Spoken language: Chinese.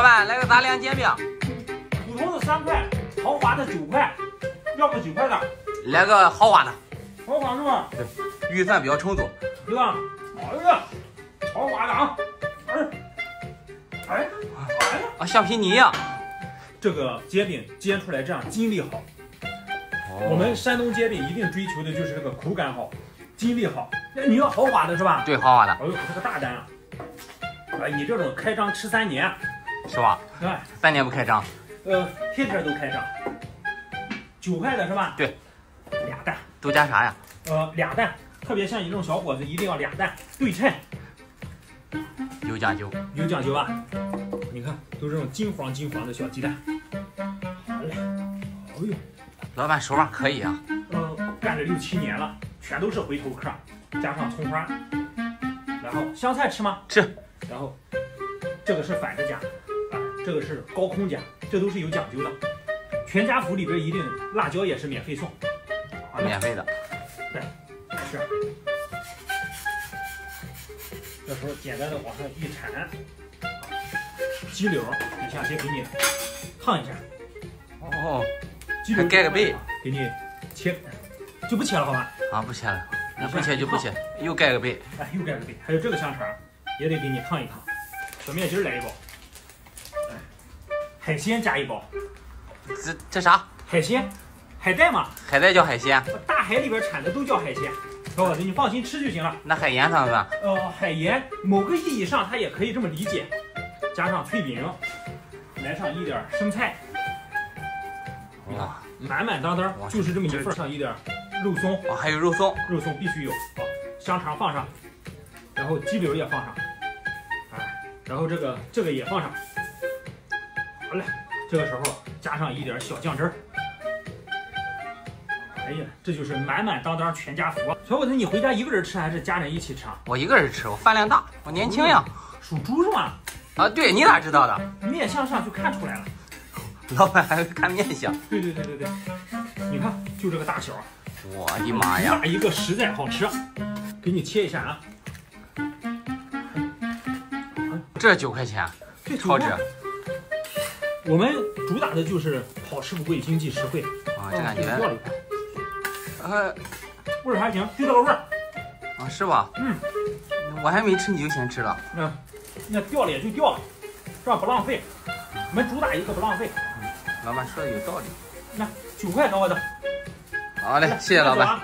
老板，来个杂粮煎饼，普通的三块，豪华的九块，要不九块的，来个豪华的，豪华是吧？预算比较充足。对吧？哎呀，豪华的啊！哎，哎，哎呀，啊，橡皮泥呀、这个煎饼煎出来这样筋力好。哦我们山东煎饼一定追求的就是这个口感好，筋力好。那你要豪华的是吧？对豪华的哎呦，这个大单啊！哎，你这种开张吃三年，是吧？对，三年不开张，呃，天天都开张。九块的是吧？对，俩蛋，都加啥呀？呃，俩蛋，特别像你这种小伙子，一定要俩蛋对称，有讲究。有讲究啊！你看，都是这种金黄金黄的小鸡蛋。好嘞，哎呦，老板手法可以啊。呃，干了六七年了，全都是回头客，加上葱花，然后香菜吃吗？吃。然后这个是反着加，啊，这个是高空夹，这都是有讲究的。全家福里边一定辣椒也是免费送。啊，免费的。是。这时候简单的往上一铲，鸡柳儿底下先给你烫一下，哦，鸡柳盖个被给你切，就不切了好吧？啊，不切了，那不切就不切，又盖个被。哎，又盖个被，还有这个香肠也得给你烫一烫，小面筋来一包，哎，海鲜加一包，这这啥？海鲜，海带嘛，海带叫海鲜，大海里边产的都叫海鲜，小伙子你放心吃就行了。那海盐算不算？呃，海盐某个意义上它也可以这么理解，加上脆饼，来上一点生菜，哇，满满当当就是这么一份，上一点肉松，哦，还有肉松。肉松必须有啊，香肠放上，然后鸡柳也放上，哎，然后这个这个也放上，好嘞，这个时候加上一点小酱汁儿。哎呀，这就是满满当当全家福啊！小伙子，你回家一个人吃还是家人一起吃啊？我一个人吃，我饭量大，我年轻呀。属猪是吗？啊，对，你咋知道的？面相上就看出来了。老板还会看面相。对对对对对，你看就这个大小啊，我的妈呀！哪一个实在好吃，给你切一下啊。这九块钱，这超值我们主打的就是好吃不贵，经济实惠。啊！这感觉，呃，味儿还行，就这个味儿。啊是吧？嗯，我还没吃你就先吃了。嗯，那掉了也就掉了，这样不浪费。我们主打一个不浪费。老板说的有道理。那九块小伙子，好嘞，谢谢老板。